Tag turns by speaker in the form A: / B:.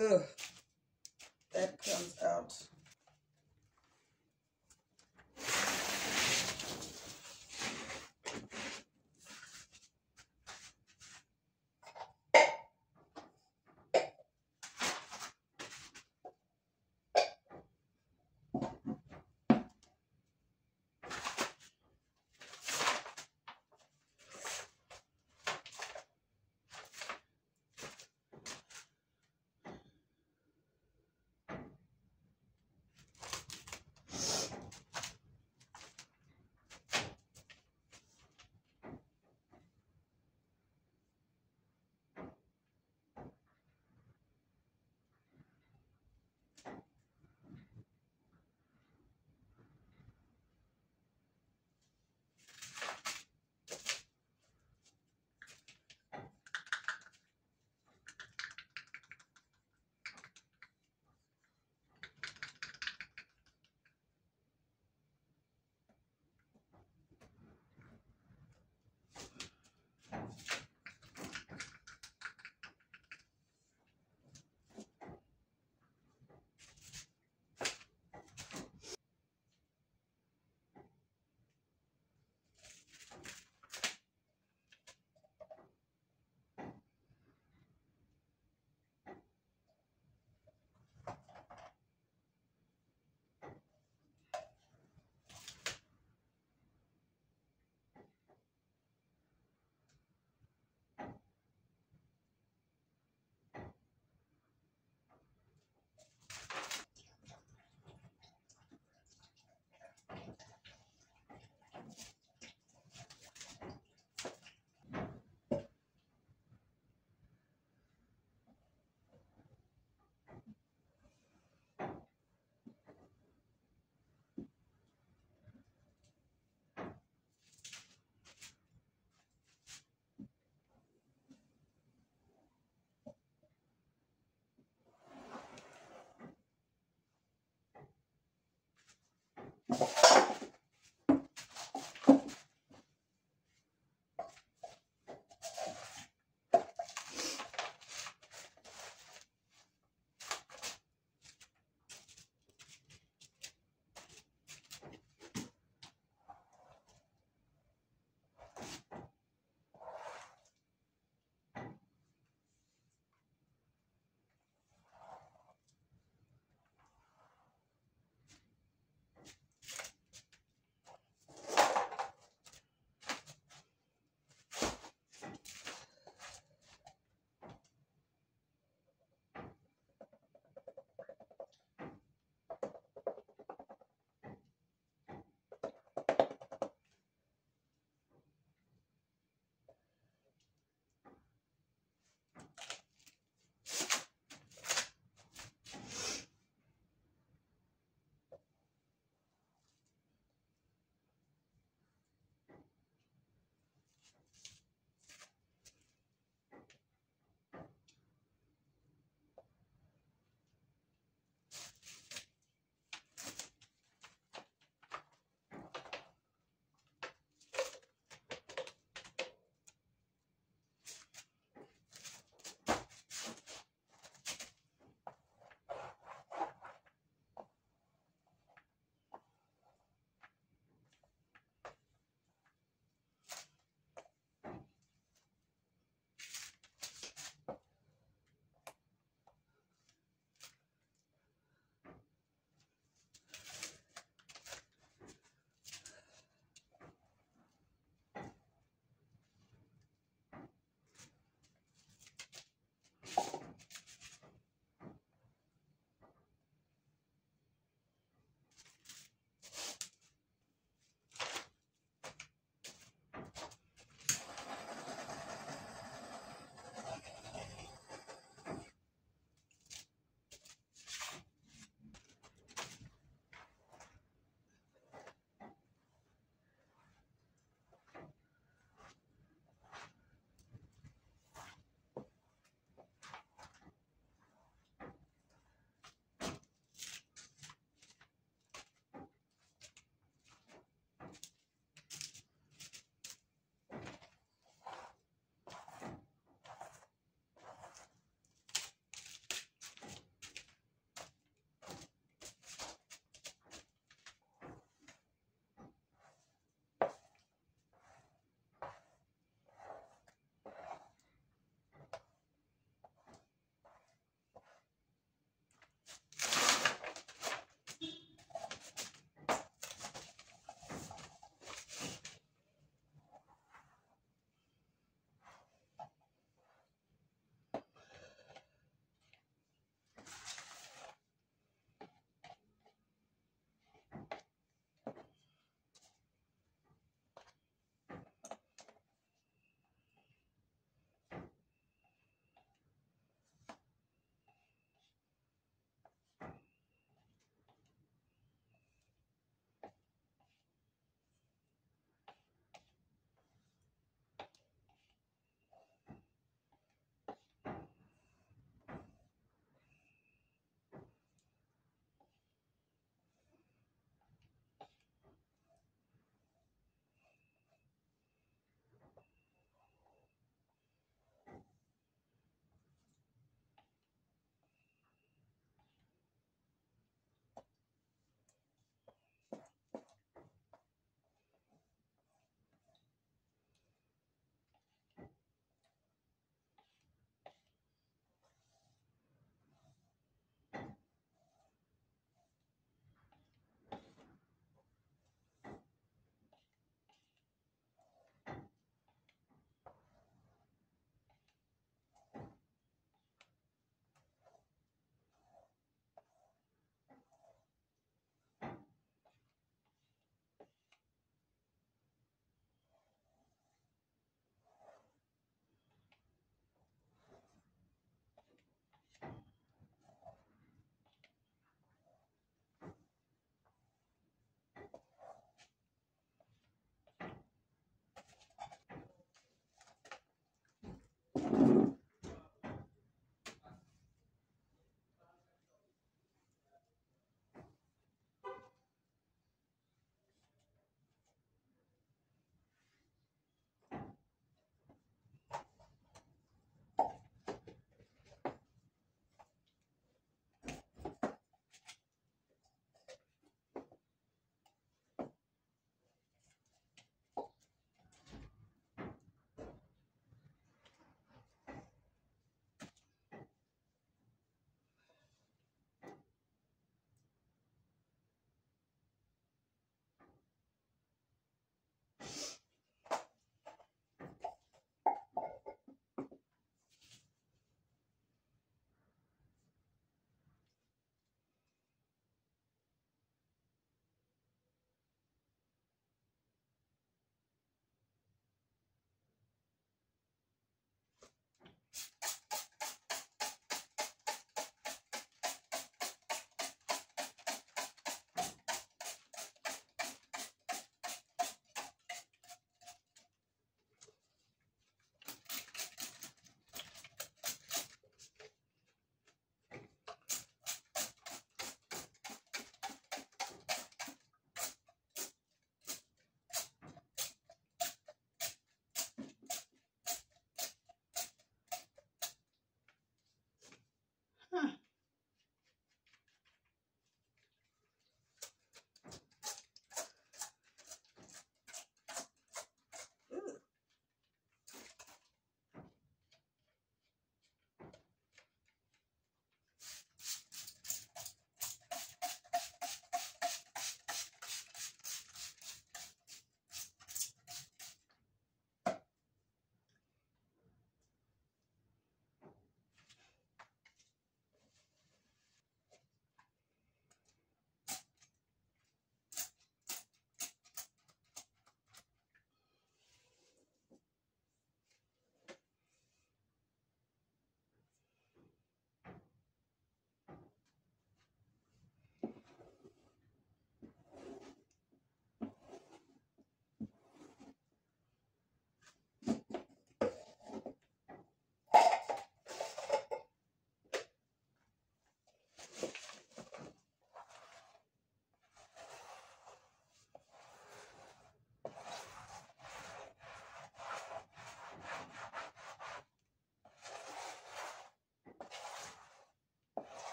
A: Ugh. That comes out